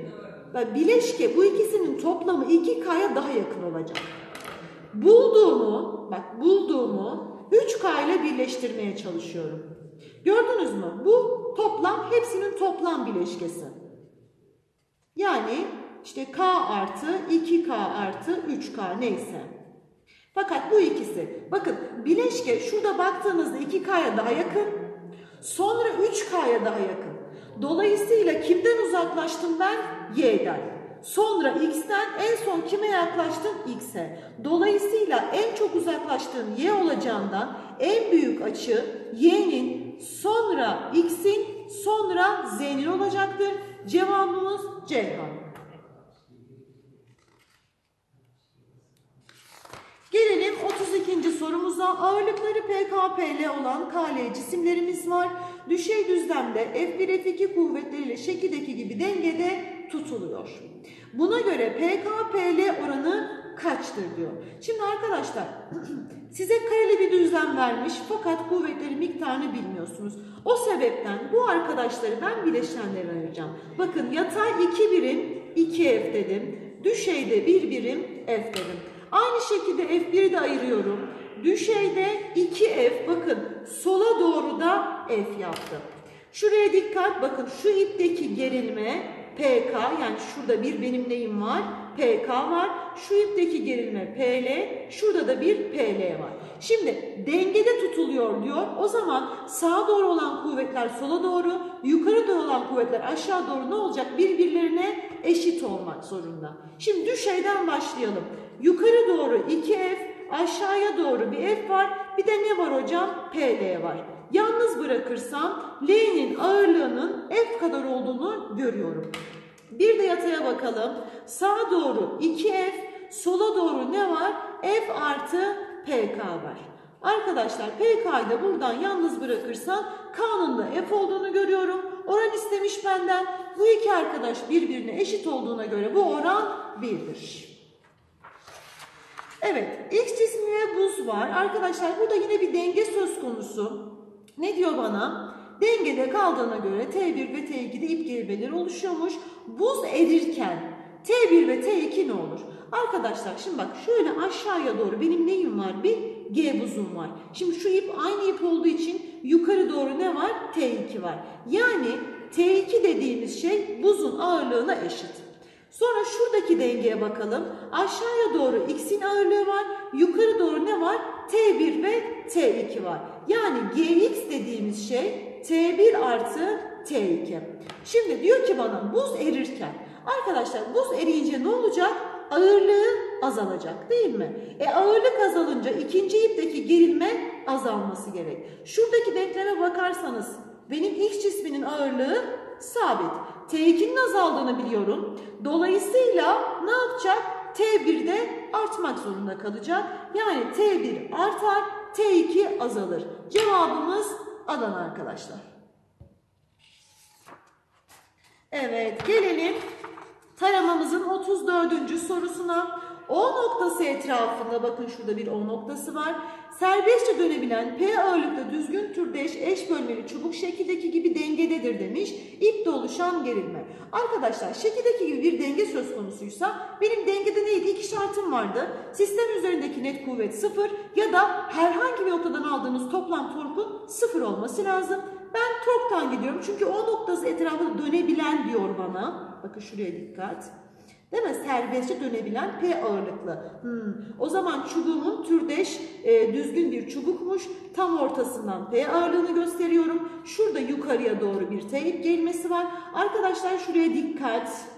bileşke bu ikisinin toplamı 2K'ya daha yakın olacak. Bulduğumu bak bulduğumu 3K ile birleştirmeye çalışıyorum. Gördünüz mü? Bu toplam hepsinin toplam bileşkesi. Yani işte K artı 2K artı 3K neyse. Fakat bu ikisi bakın bileşke şurada baktığınızda 2K'ya daha yakın sonra 3K'ya daha yakın. Dolayısıyla kimden uzaklaştım ben? Y'den. Sonra X'ten en son kime yaklaştım? X'e. Dolayısıyla en çok uzaklaştığım Y olacağından en büyük açı Y'nin sonra X'in sonra Z'nin olacaktır. Cevabımız Ceyhan. Gelelim 32. sorumuza. Ağırlıkları PKPL olan KL cisimlerimiz var. Düşey düzlemde F1 F2 kuvvetleriyle şekildeki gibi dengede tutuluyor. Buna göre PKPL oranı kaçtır diyor. Şimdi arkadaşlar size kareli bir düzlem vermiş fakat kuvvetleri miktarını bilmiyorsunuz. O sebepten bu arkadaşları ben bileşenlere ayıracağım. Bakın yatay 2 birim 2F dedim. Düşeyde 1 birim F dedim. Aynı şekilde F1'i de ayırıyorum. Düşeyde 2F bakın sola doğru da F yaptım. Şuraya dikkat bakın şu ipteki gerilme PK yani şurada bir benim neyim var? PK var. Şu ipteki gerilme PL, şurada da bir PL var. Şimdi dengede tutuluyor diyor. O zaman sağa doğru olan kuvvetler sola doğru, yukarı doğru olan kuvvetler aşağı doğru ne olacak? Birbirlerine eşit olmak zorunda. Şimdi düşeyden başlayalım. Yukarı doğru 2F, aşağıya doğru bir F var. Bir de ne var hocam? PL var. Yalnız bırakırsam L'nin ağırlığının F kadar olduğunu görüyorum. Bir de yataya bakalım. Sağa doğru 2F, sola doğru ne var? F artı PK var. Arkadaşlar PK'yı da buradan yalnız bırakırsam K'nın da F olduğunu görüyorum. Oran istemiş benden. Bu iki arkadaş birbirine eşit olduğuna göre bu oran 1'dir. Evet, X cismi ve buz var. Arkadaşlar burada yine bir denge söz konusu. Ne diyor bana? Dengede kaldığına göre T1 ve T2'de ip gerimeleri oluşuyormuş. Buz erirken T1 ve T2 ne olur? Arkadaşlar şimdi bak şöyle aşağıya doğru benim neyim var? Bir G buzum var. Şimdi şu ip aynı ip olduğu için yukarı doğru ne var? T2 var. Yani T2 dediğimiz şey buzun ağırlığına eşit. Sonra şuradaki dengeye bakalım. Aşağıya doğru x'in ağırlığı var. Yukarı doğru ne var? T1 ve T2 var. Yani gx dediğimiz şey T1 artı T2. Şimdi diyor ki bana buz erirken. Arkadaşlar buz eriyince ne olacak? Ağırlığı azalacak değil mi? E ağırlık azalınca ikinci ipteki gerilme azalması gerek. Şuradaki denkleme bakarsanız benim x cisminin ağırlığı sabit. T2'nin azaldığını biliyorum. Dolayısıyla ne yapacak? T1'de artmak zorunda kalacak. Yani T1 artar, T2 azalır. Cevabımız Adana arkadaşlar. Evet gelelim taramamızın 34. sorusuna. O noktası etrafında bakın şurada bir O noktası var. Serbestçe dönebilen P ağırlıkta düzgün türde eş, bölmeli çubuk şekildeki gibi dengededir demiş. İpte oluşan gerilme. Arkadaşlar şekildeki gibi bir denge söz konusuysa benim dengede neydi? İki şartım vardı. Sistem üzerindeki net kuvvet sıfır ya da herhangi bir noktadan aldığınız toplam torkun sıfır olması lazım. Ben torktan gidiyorum çünkü o noktası etrafında dönebilen diyor bana. Bakın şuraya dikkat. Değil mi? Serbestçe dönebilen P ağırlıklı. Hmm. O zaman çubuğumun türdeş e, düzgün bir çubukmuş. Tam ortasından P ağırlığını gösteriyorum. Şurada yukarıya doğru bir T ip gelmesi var. Arkadaşlar şuraya dikkat.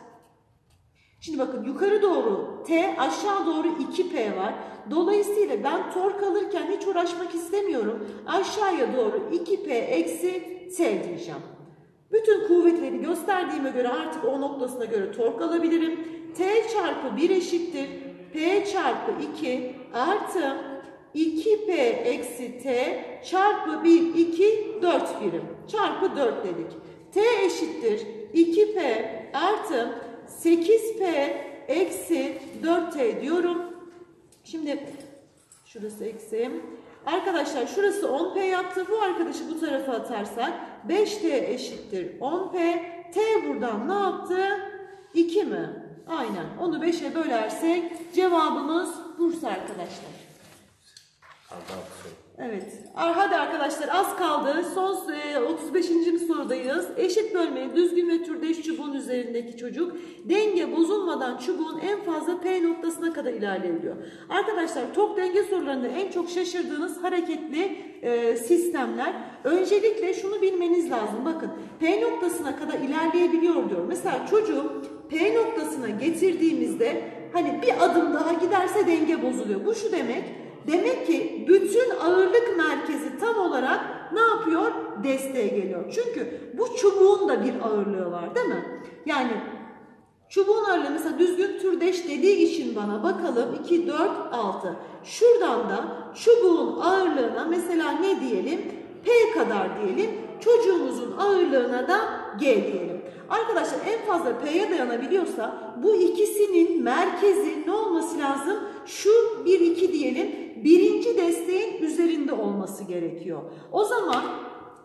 Şimdi bakın yukarı doğru T, aşağı doğru 2P var. Dolayısıyla ben tork alırken hiç uğraşmak istemiyorum. Aşağıya doğru 2P eksi T diyeceğim. Bütün kuvvetleri gösterdiğime göre artık o noktasına göre tork alabilirim. T çarpı 1 eşittir. P çarpı 2 artı 2P eksi T çarpı 1, 2, 4 birim. Çarpı 4 dedik. T eşittir. 2P artı 8P eksi 4T diyorum. Şimdi şurası eksi. Arkadaşlar şurası 10P yaptı. Bu arkadaşı bu tarafa atarsak 5T eşittir 10P. T buradan ne yaptı? 2 mi? Aynen. Onu 5'e bölersek cevabımız Bursa arkadaşlar. Evet. Hadi arkadaşlar az kaldı. Son e, 35. sorudayız. Eşit bölmeli düzgün ve türdeş çubuğun üzerindeki çocuk denge bozulmadan çubuğun en fazla P noktasına kadar ilerleyebiliyor. Arkadaşlar top denge sorularında en çok şaşırdığınız hareketli e, sistemler. Öncelikle şunu bilmeniz lazım. Bakın P noktasına kadar ilerleyebiliyor diyor. Mesela çocuğu P noktasına getirdiğimizde hani bir adım daha giderse denge bozuluyor. Bu şu demek. Demek ki bütün ağırlık merkezi tam olarak ne yapıyor? Desteğe geliyor. Çünkü bu çubuğun da bir ağırlığı var değil mi? Yani çubuğun ağırlığı mesela düzgün türdeş dediği için bana bakalım 2, 4, 6. Şuradan da çubuğun ağırlığına mesela ne diyelim? P kadar diyelim. Çocuğumuzun ağırlığına da G diyelim. Arkadaşlar en fazla P'ye dayanabiliyorsa bu ikisinin merkezi ne olması lazım? Şu 1, 2 diyelim birinci desteğin üzerinde olması gerekiyor. O zaman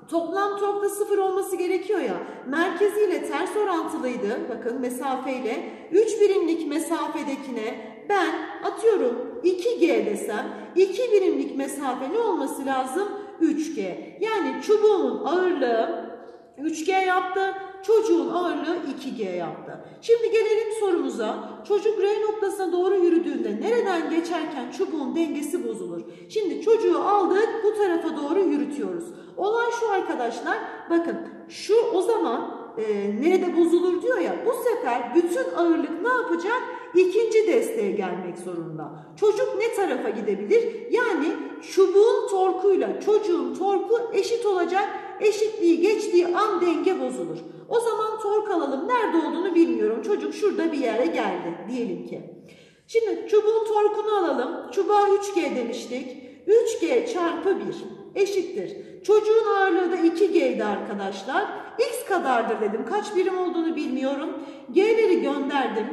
toplam torkta sıfır olması gerekiyor ya. Merkeziyle ters orantılıydı. Bakın mesafeyle 3 birimlik mesafedekine ben atıyorum 2G desem 2 birimlik mesafe ne olması lazım? 3G. Yani çubuğun ağırlığı 3G yaptı. Çocuğun ağırlığı 2G yaptı. Şimdi gelelim sorumuza. Çocuk R noktasına doğru yürüdüğünde nereden geçerken çubuğun dengesi bozulur? Şimdi çocuğu aldık bu tarafa doğru yürütüyoruz. Olay şu arkadaşlar. Bakın şu o zaman e, nerede bozulur diyor ya. Bu sefer bütün ağırlık ne yapacak? İkinci desteğe gelmek zorunda. Çocuk ne tarafa gidebilir? Yani çubuğun torkuyla çocuğun torku eşit olacak. Eşitliği geçtiği an denge bozulur. O zaman tork alalım. Nerede olduğunu bilmiyorum. Çocuk şurada bir yere geldi diyelim ki. Şimdi çubuğun torkunu alalım. Çubuğa 3G demiştik. 3G çarpı 1 eşittir. Çocuğun ağırlığı da 2G'ydi arkadaşlar. X kadardır dedim. Kaç birim olduğunu bilmiyorum. G'leri gönderdim.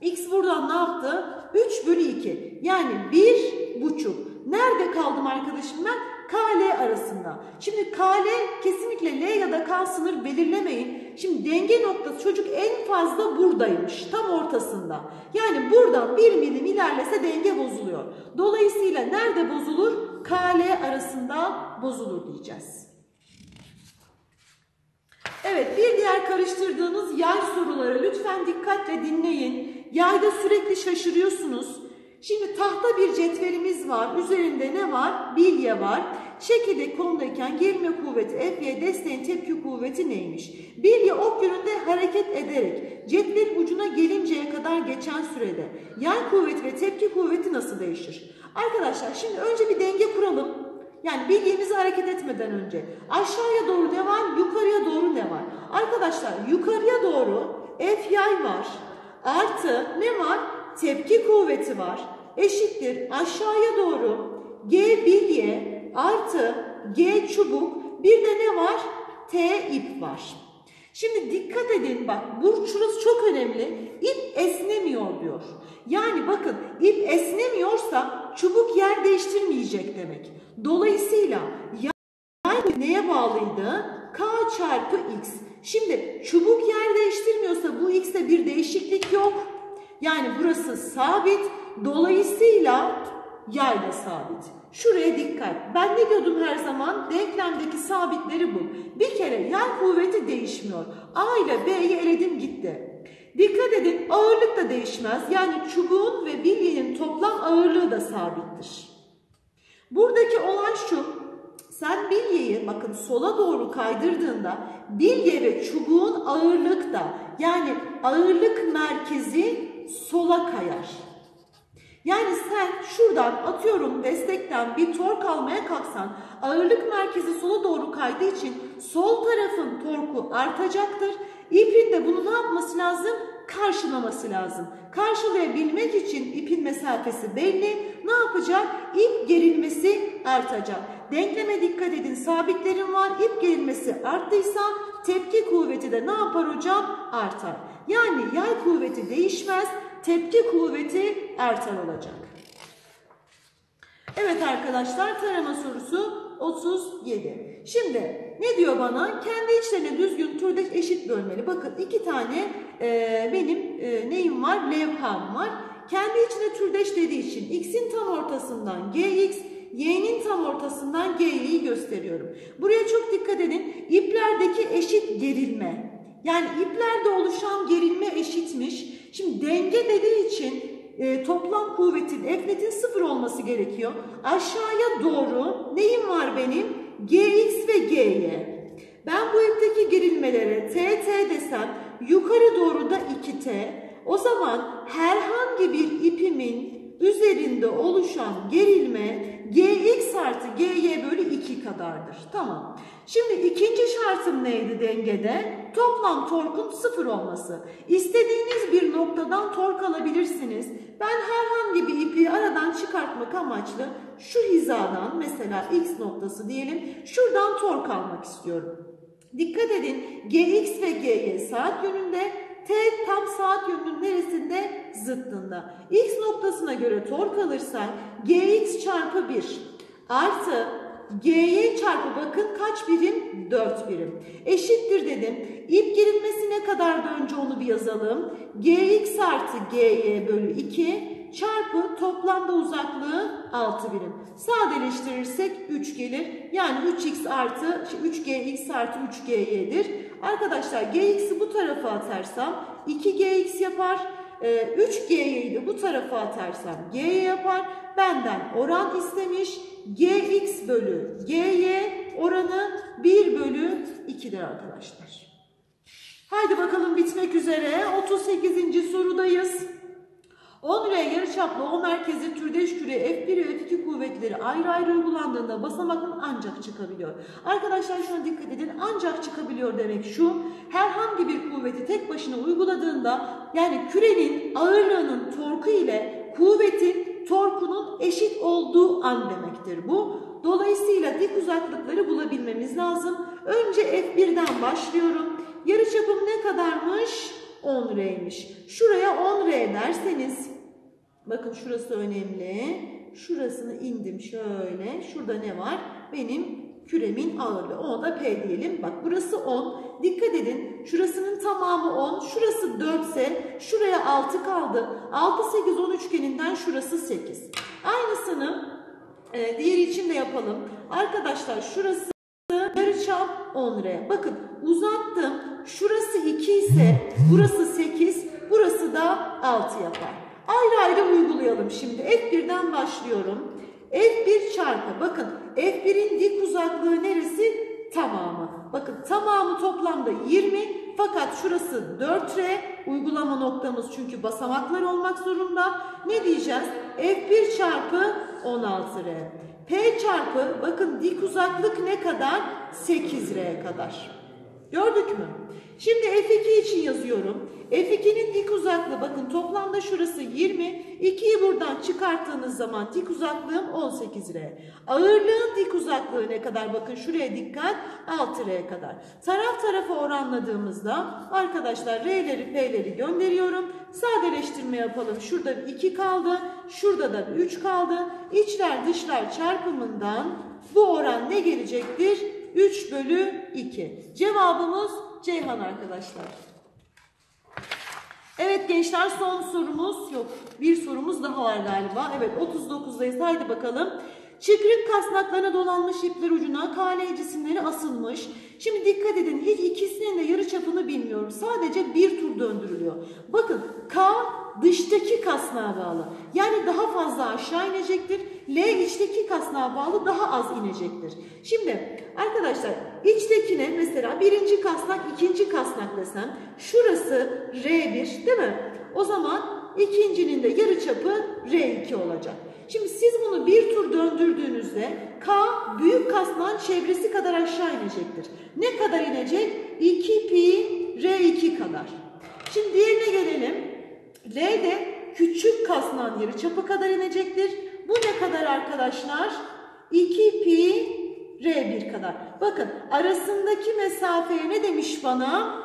X buradan ne yaptı? 3 bölü 2. Yani 1 buçuk. Nerede kaldım arkadaşım ben? KL arasında. Şimdi KL kesinlikle L ya da K sınır belirlemeyin. Şimdi denge noktası çocuk en fazla buradaymış. Tam ortasında. Yani buradan 1 milim ilerlese denge bozuluyor. Dolayısıyla nerede bozulur? KL arasında bozulur diyeceğiz. Evet bir diğer karıştırdığınız yay soruları lütfen dikkatle dinleyin. Yayda sürekli şaşırıyorsunuz. Şimdi tahta bir cetvelimiz var. Üzerinde ne var? Bilye var. Çekirdek konudayken gerilme kuvveti F'ye desteğin tepki kuvveti neymiş? Bilye ok yönünde hareket ederek cetvelin ucuna gelinceye kadar geçen sürede yay kuvveti ve tepki kuvveti nasıl değişir? Arkadaşlar şimdi önce bir denge kuralım. Yani bilyemizi hareket etmeden önce aşağıya doğru ne var, yukarıya doğru ne var? Arkadaşlar yukarıya doğru F yay var. Artı ne var? Tepki kuvveti var. Eşittir aşağıya doğru G bilye artı G çubuk bir de ne var? T ip var. Şimdi dikkat edin bak bu çok önemli. İp esnemiyor diyor. Yani bakın ip esnemiyorsa çubuk yer değiştirmeyecek demek. Dolayısıyla yay neye bağlıydı? K çarpı X. Şimdi çubuk yer değiştirmiyorsa bu X'te bir değişiklik yok. Yani burası sabit. Dolayısıyla yay da sabit. Şuraya dikkat. Ben ne diyordum her zaman? Denklemdeki sabitleri bul. Bir kere yay kuvveti değişmiyor. A ile B'yi eledim gitti. Dikkat edin ağırlık da değişmez. Yani çubuğun ve bilyenin toplam ağırlığı da sabittir. Buradaki olay şu. Sen bilyeyi bakın sola doğru kaydırdığında bilye ve çubuğun ağırlık da yani ağırlık merkezi sola kayar. Yani sen şuradan atıyorum destekten bir tork almaya kalksan ağırlık merkezi sola doğru kaydığı için sol tarafın torku artacaktır. İpin de bunu ne yapması lazım? Karşılaması lazım. Karşılayabilmek için ipin mesafesi belli. Ne yapacak? İp gerilmesi artacak. Denkleme dikkat edin. Sabitlerim var. İp gerilmesi arttıysa tepki kuvveti de ne yapar hocam? Artar. Yani yay kuvveti değişmez. Tepki kuvveti artar olacak. Evet arkadaşlar tarama sorusu 37. Şimdi ne diyor bana? Kendi içlerine düzgün türdeş eşit bölmeli. Bakın iki tane e, benim e, neyim var? Levham var. Kendi içine türdeş dediği için x'in tam ortasından gx, y'nin tam ortasından gy'yi gösteriyorum. Buraya çok dikkat edin. İplerdeki eşit gerilme. Yani iplerde oluşan gerilme eşitmiş. Şimdi denge dediği için e, toplam kuvvetin F sıfır olması gerekiyor. Aşağıya doğru neyim var benim? Gx ve Gy. Ben bu ipteki gerilmelere TT desem yukarı doğru da 2T. O zaman herhangi bir ipimin üzerinde oluşan gerilme Gx artı Gy bölü 2 kadardır. Tamam. Şimdi ikinci şartım neydi dengede? Toplam torkun sıfır olması. İstediğiniz bir noktadan tork alabilirsiniz. Ben herhangi bir ipi aradan çıkartmak amaçlı şu hizadan mesela x noktası diyelim şuradan tork almak istiyorum. Dikkat edin gx ve gy saat yönünde T tam saat yönünün neresinde? Zıttında. X noktasına göre tork alırsak Gx çarpı 1 artı G'ye çarpı bakın kaç birim? 4 birim. Eşittir dedim. İp gerilmesi ne kadardı önce onu bir yazalım. Gx artı Gy bölü 2 çarpı toplamda uzaklığı 6 birim. Sadeleştirirsek 3 gelir. Yani 3x artı şey, 3gx artı 3gy'dir. Arkadaşlar gx'i bu tarafa atarsam 2gx yapar. Ee, 3g'yi de bu tarafa atarsam g yapar. Benden oran istemiş. gx bölü gy oranı 1 bölü 2'dir arkadaşlar. Haydi bakalım bitmek üzere. 38. sorudayız. 10R yarıçaplı O merkezi türdeş küre F1 ve F2 kuvvetleri ayrı ayrı uygulandığında basamaktan ancak çıkabiliyor. Arkadaşlar şuna dikkat edin. Ancak çıkabiliyor demek şu. Herhangi bir kuvveti tek başına uyguladığında yani kürenin ağırlığının torku ile kuvvetin torkunun eşit olduğu an demektir bu. Dolayısıyla dik uzaklıkları bulabilmemiz lazım. Önce F1'den başlıyorum. Yarıçapım ne kadarmış? 10R'ymiş. Şuraya 10R derseniz, bakın şurası önemli. Şurasını indim şöyle. Şurada ne var? Benim küremin ağırlığı. Ona da P diyelim. Bak burası 10. Dikkat edin. Şurasının tamamı 10. Şurası 4 ise şuraya 6 kaldı. 6, 8, 10 üçgeninden şurası 8. Aynısını e, diğeri için de yapalım. Arkadaşlar şurası yarıçap 10R. Bakın uzattım. Şurası 2 ise burası 8, burası da 6 yapar. Ayrı ayrı uygulayalım şimdi. F1'den başlıyorum. F1 çarpı bakın F1'in dik uzaklığı neresi? Tamamı. Bakın tamamı toplamda 20 fakat şurası 4R uygulama noktamız çünkü basamaklar olmak zorunda. Ne diyeceğiz? F1 çarpı 16R. P çarpı bakın dik uzaklık ne kadar? 8R kadar. Gördük mü? Şimdi F2 için yazıyorum. F2'nin dik uzaklığı bakın toplamda şurası 20. 2'yi buradan çıkarttığınız zaman dik uzaklığım 18R. Ağırlığın dik uzaklığı ne kadar? Bakın şuraya dikkat 6R kadar. Taraf tarafa oranladığımızda arkadaşlar R'leri P'leri gönderiyorum. Sadeleştirme yapalım. Şurada bir 2 kaldı. Şurada da bir 3 kaldı. İçler dışlar çarpımından bu oran ne gelecektir? 3 bölü 2. Cevabımız Ceyhan arkadaşlar. Evet gençler son sorumuz yok. Bir sorumuz daha var galiba. Evet 39'dayız. Haydi bakalım. Çıkrık kasnaklarına dolanmış ipler ucuna KL cisimleri asılmış. Şimdi dikkat edin hiç ikisinin de yarı çapını bilmiyorum. Sadece bir tur döndürülüyor. Bakın K dıştaki kasnağa bağlı. Yani daha fazla aşağı inecektir. L içteki kasnağa bağlı daha az inecektir. Şimdi arkadaşlar içtekine mesela birinci kasnak ikinci kasnak desem şurası R1 değil mi? O zaman ikincinin de yarı çapı R2 olacak. Şimdi siz bunu bir tur döndürdüğünüzde K büyük kasnağın çevresi kadar aşağı inecektir. Ne kadar inecek? 2 pi R2 kadar. Şimdi diğerine gelelim. L de küçük kasnağın yarı çapı kadar inecektir. Bu ne kadar arkadaşlar? 2 pi R1 kadar. Bakın arasındaki mesafeye ne demiş bana?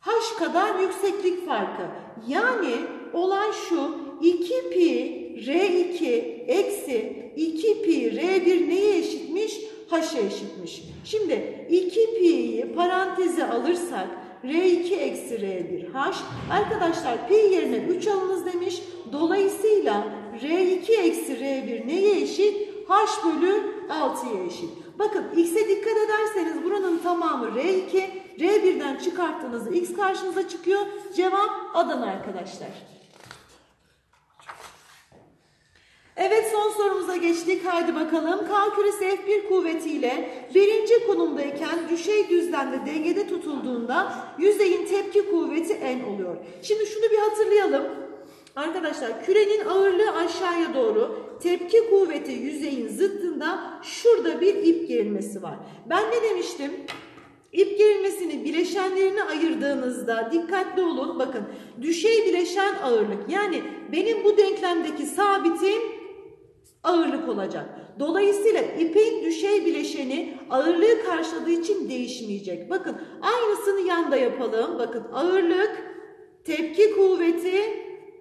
H kadar yükseklik farkı. Yani olay şu 2 pi R2 eksi 2 pi R1 neye eşitmiş? H'e eşitmiş. Şimdi 2 pi'yi paranteze alırsak R2 eksi R1 H. Arkadaşlar pi yerine 3 alınız demiş. Dolayısıyla R2 eksi R1 neye eşit? H bölü 6'ya eşit. Bakın x'e dikkat ederseniz buranın tamamı R2. R1'den çıkarttığınızda x karşınıza çıkıyor. Cevap Adana arkadaşlar. Evet son sorumuza geçtik. Haydi bakalım. K küresi F1 kuvvetiyle birinci konumdayken düşey düzlemde dengede tutulduğunda yüzeyin tepki kuvveti N oluyor. Şimdi şunu bir hatırlayalım. Arkadaşlar kürenin ağırlığı aşağıya doğru tepki kuvveti yüzeyin zıttında şurada bir ip gerilmesi var. Ben ne demiştim? İp gerilmesini bileşenlerine ayırdığınızda dikkatli olun. Bakın düşey bileşen ağırlık yani benim bu denklemdeki sabitim ağırlık olacak. Dolayısıyla ipin düşey bileşeni ağırlığı karşıladığı için değişmeyecek. Bakın aynısını yanda yapalım. Bakın ağırlık, tepki kuvveti,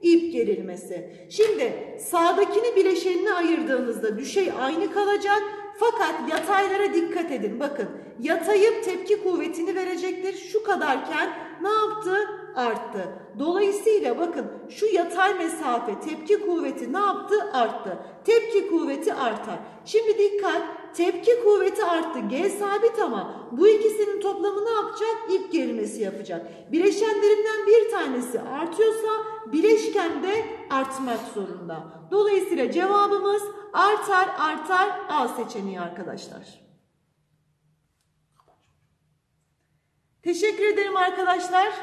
ip gerilmesi. Şimdi sağdakini bileşenine ayırdığınızda düşey aynı kalacak. Fakat yataylara dikkat edin. Bakın Yatayıp tepki kuvvetini verecektir. Şu kadarken ne yaptı? Arttı. Dolayısıyla bakın şu yatay mesafe tepki kuvveti ne yaptı? Arttı. Tepki kuvveti artar. Şimdi dikkat. Tepki kuvveti arttı. G sabit ama bu ikisinin toplamı ne yapacak? İp gerilmesi yapacak. Bileşenlerinden bir tanesi artıyorsa bileşken de artmak zorunda. Dolayısıyla cevabımız artar artar A seçeneği arkadaşlar. Teşekkür ederim arkadaşlar.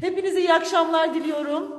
Hepinize iyi akşamlar diliyorum.